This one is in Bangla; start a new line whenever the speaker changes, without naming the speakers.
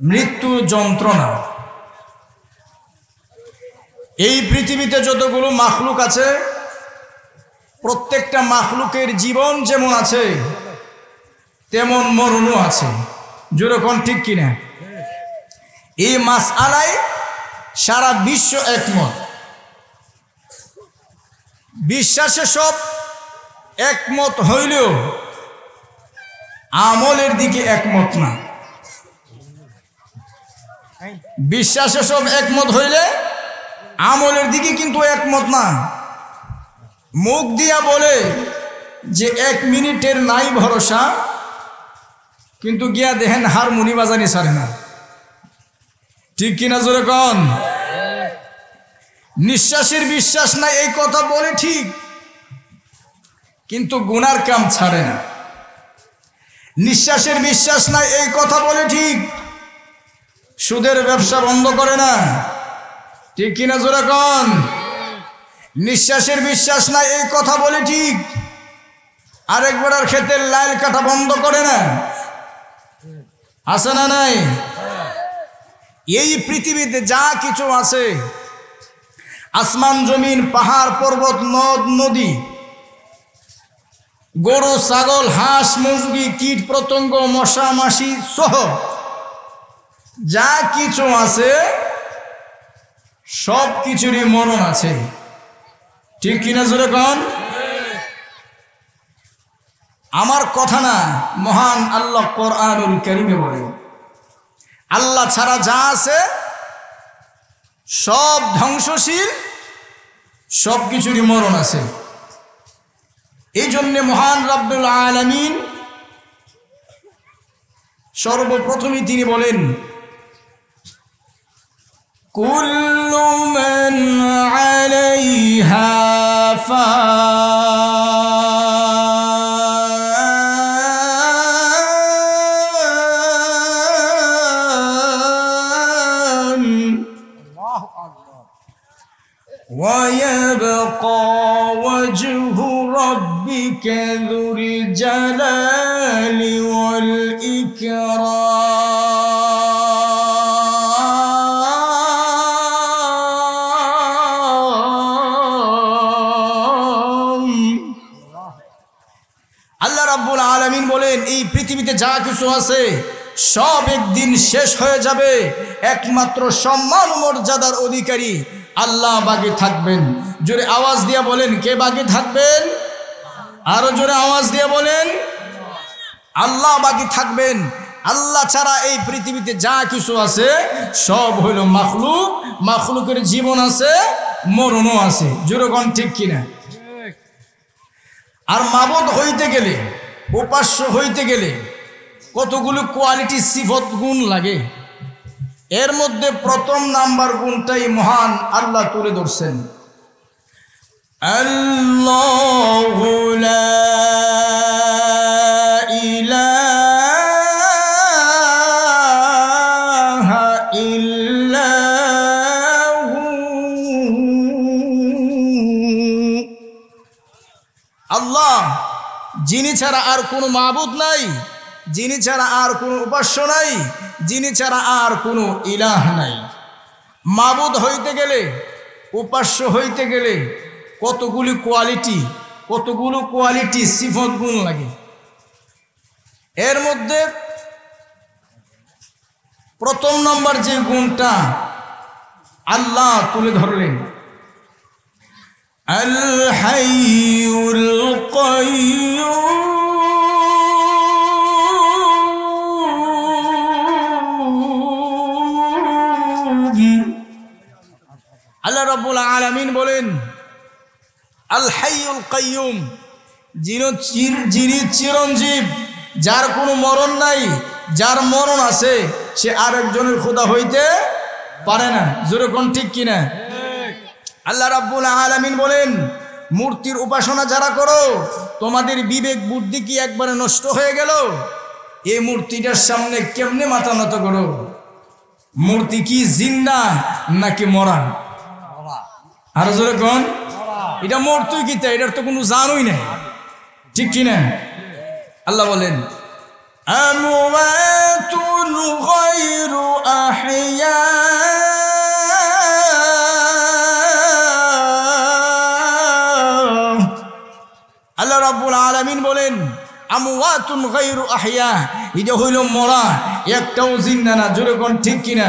মৃত্যু যন্ত্রণা। এই পৃথিবীতে যতগুলো মাখলুক আছে, প্রত্যেকটা মাখলুকের জীবন যেমন আছে, তেমন মরণও আছে। যেরকম ঠিক কিনা? এই মাস আলায় সারা বিশ্ব একমত। বিশ্বাসে সব একমত হইলেও আমলের দিকে একমত না। বিশ্বাসে সব একমত হইলে আমলের দিকে কিন্তু একমত না। মুখ দিয়া বলে যে এক মিনিটের নাই ভরসা, কিন্তু গিয়া দেখেন হারমোনি বাজানি সারে না। ঠিক কিনা জোরে কন? নিঃশ্বাসের বিশ্বাস নাই, এই কথা বলে ঠিক, কিন্তু গুনার কাম ছাড়ে না। নিঃশ্বাসের বিশ্বাস নাই, এই কথা বলে ঠিক। সুদের ব্যবসা বন্ধ করে না। ঠিক কিনা জোরে কন? নিঃশ্বাসের বিশ্বাস নাই, এই কথা বলে ঠিক। আরেকবার আর ক্ষেতের লাইল কাটা বন্ধ করে না। আছে না নাই? এই পৃথিবীতে যা কিছু আছে, আসমান, জমিন, পাহাড়, পর্বত, নদ, নদী, গরু, ছাগল, হাঁস, মুরগি, কীট পতঙ্গ মশা, মাসি সহ যা কিছু আছে, সব কিছুরই মরণ আছে। ঠিক কিনা জোরে কন? আমার কথা না মহান আল্লাহ কোরআনুল করিমে বলে। আল্লাহ ছাড়া যা আছে, সব ধ্বংসশীল, সব কিছুরই মরণ আছে। এই জন্যে মহান রাব্দুল আলমিন সর্বপ্রথমই তিনি বলেন كل من عليها فان. ويبقى وجه ربك ذو الجلال والإكرام. আল্লাহ রাব্বুল আলামিন বলেন, এই পৃথিবীতে যা কিছু আছে, সব একদিন শেষ হয়ে যাবে। একমাত্র সম্মান মর্যাদার অধিকারী আল্লাহ বাকি থাকবেন। জোরে আওয়াজ দিয়ে বলেন, কে বাকি থাকবেন? আরও জোরে আওয়াজ দিয়ে বলেন, আল্লাহ বাকি থাকবেন। আল্লাহ ছাড়া এই পৃথিবীতে যা কিছু আছে, সব হইল মাখলুক। মাখলুকের জীবন আছে, মরণও আছে। জোরগণ ঠিক কিনা? আর মাবদ হইতে গেলে, উপাস্য হইতে গেলে কতগুলো কোয়ালিটি সিফত গুণ লাগে। এর মধ্যে প্রথম নাম্বার গুণটাই মহান আল্লাহ তুলে ধরছেন। আল্লাহ যিনি ছাড়া আর কোনো মাবুদ নাই, যিনি ছাড়া আর কোনো উপাস্য নাই, যিনি ছাড়া আর কোনো ইলাহ নাই। মাবুদ হইতে গেলে, উপাস্য হইতে গেলে কতগুলি কোয়ালিটি, কতগুলো কোয়ালিটি সিফত গুণ লাগে। এর মধ্যে প্রথম নম্বর যে গুণটা আল্লাহ তুলে ধরলেন الحي القيوم আল্লাহ রাব্বুল আলামিন বলেন আল হাইয়ুল কাইয়ুম যিনি চির- যিনি চিরঞ্জীব যার কোনো মরণ নাই যার মরণ আছে সে আরেকজনের খোদা হইতে পারে না জোরে কোন ঠিক কিনা আল্লাহ রাব্বুল আলামিন বলেন, মূর্তির উপাসনা যারা করো, তোমাদের বিবেক, বুদ্ধি কি একবারে নষ্ট হয়ে গেল? এ মূর্তিটার সামনে কেমনে মাথা নত করো? মূর্তি কি জিন্দা নাকি মরা? আর জোরে কন? এটা মূর্তি কিতে এটার তো কোনো জানুই নাই। ঠিক কিনা আল্লাহ বলেন আমওয়াতু আল্লাহ রাব্বুল আলামিন বলেন, আমওয়াতুন গায়রু আহইয়া এটা হইল মরা, একটাও জিন্দা না, জোরে কোন ঠিক কিনা?